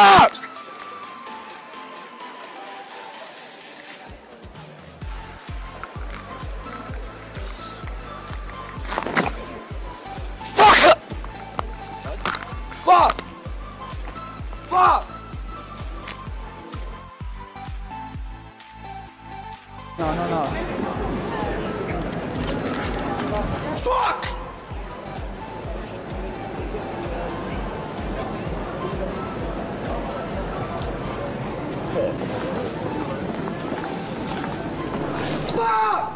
Fuck! Fuck! Fuck! Fuck! No, no, no. Fuck! Fuck!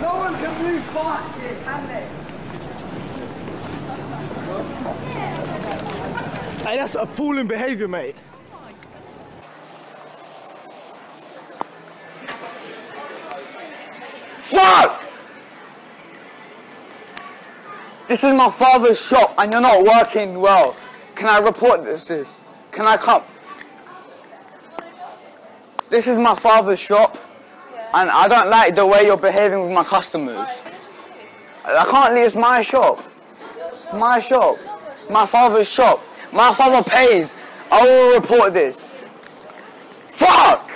No one can move fast here, can they? Hey, that's appalling behaviour, mate. Fuck! This is my father's shop and you're not working well. Can I report this? this? Can I come? This is my father's shop and I don't like the way you're behaving with my customers. I can't leave, it's my shop. It's my shop. My father's shop. My father pays. I will report this. Fuck!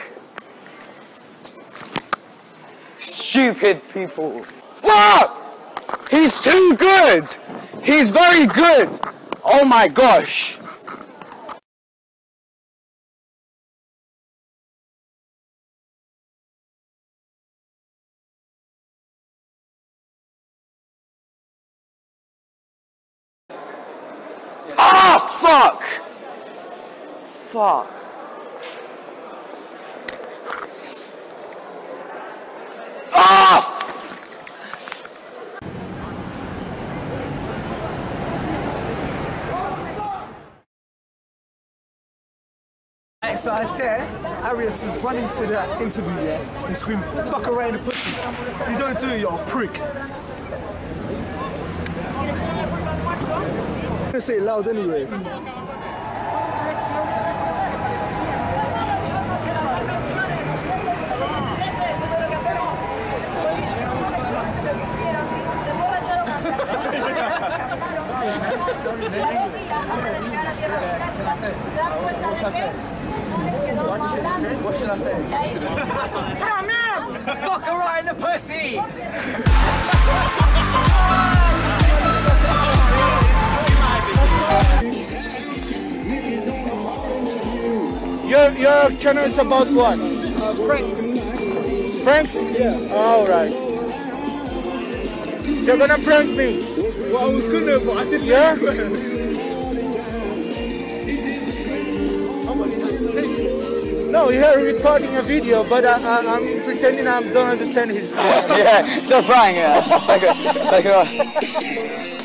Stupid people. Fuck! He's too good! He's very good! Oh my gosh! Fuck. Ah! So I dare Arya to run into the interview, yeah, and scream, fuck her right in the pussy. If you don't do it, you're a prick. I'm gonna say it loud anyways. What should I say? What should I say? Promise! Fuck her right in the pussy! Your, your channel is about what? pranks. Pranks? Yeah. Alright. So you're gonna prank me? Well, I was gonna, but I didn't Yeah? know. How much time does it take? No, you're recording a video, but I, I, I'm pretending I don't understand his yeah, it's a yeah. Like a, like a,